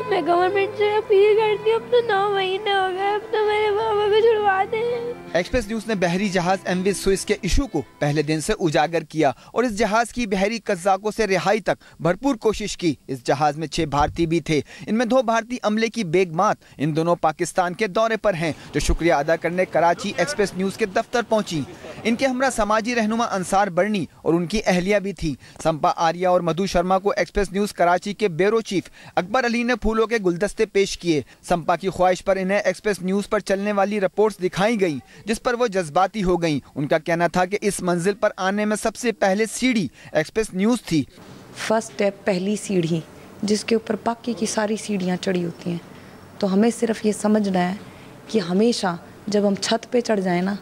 मैं गवर्नमेंट से अपील करती हूँ, अब तो नौ महीने हो गए अब तो मेरे पापा को छुड़वा दें। एक्सप्रेस न्यूज़ ने बहरी जहाज़ एम वी स्विस के इशू को पहले दिन से उजागर किया और इस जहाज़ की बहरी कज्जाकों से रिहाई तक भरपूर कोशिश की। इस जहाज़ में छह भारतीय भी थे। इनमें दो भारतीय अमले की बेगमात इन दोनों पाकिस्तान के दौरे पर हैं, जो शुक्रिया अदा करने कराची एक्सप्रेस न्यूज़ के दफ्तर पहुँची। इनके हमरा समाजी रहनुमा अंसार बर्नी और उनकी अहलिया भी थी। संपा आर्या और मधु शर्मा को एक्सप्रेस न्यूज़ कराची के ब्यूरो चीफ अकबर अली ने फूलों के गुलदस्ते पेश किए। संपा की ख्वाहिश पर इन्हें एक्सप्रेस न्यूज़ पर चलने वाली रिपोर्ट दिखाई गई, जिस पर वो जज्बाती हो गईं। उनका कहना था कि इस मंजिल पर आने में सबसे पहले सीढ़ी एक्सप्रेस न्यूज़ थी। फ़र्स्ट स्टेप पहली सीढ़ी, जिसके ऊपर बाकी की सारी सीढ़ियाँ चढ़ी होती हैं। तो हमें सिर्फ़ ये समझना है कि हमेशा जब हम छत पे चढ़ जाए ना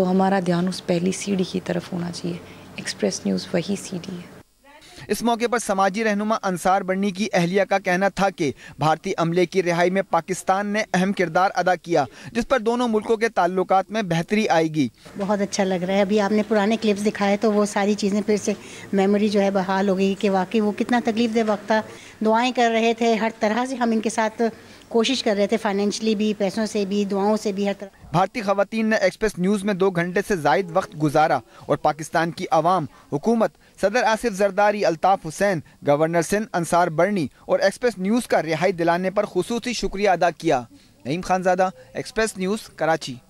तो हमारा ध्यान उस पहली सीढ़ी की तरफ़ होना चाहिए। एक्सप्रेस न्यूज़ वही सीढ़ी है। इस मौके पर समाजी रहनुमा अंसार बन्नी की अहलिया का कहना था कि भारतीय अमले की रिहाई में पाकिस्तान ने अहम किरदार अदा किया जिस पर दोनों मुल्कों के ताल्लुकात में बेहतरी आएगी। बहुत अच्छा लग रहा है। अभी आपने पुराने क्लिप्स दिखाए तो वो सारी चीज़ें फिर से मेमोरी जो है बहाल हो गई कि वाकई वो कितना तकलीफ़ दे वक्त। था दुआएँ कर रहे थे हर तरह से हम इनके साथ कोशिश कर रहे थे फाइनेंशियली भी, पैसों से भी, दुआओं से भी, हर तरह। भारतीय खातन ने एक्सप्रेस न्यूज़ में दो घंटे से जायद वक्त गुजारा और पाकिस्तान की आवाम हुकूमत, सदर आसिफ जरदारी, अल्ताफ हुसैन, गवर्नर सिंध अंसार बर्नी और एक्सप्रेस न्यूज़ का रिहाई दिलाने पर खसूस शुक्रिया अदा किया। Naeem Khanzada Express News, Karachi.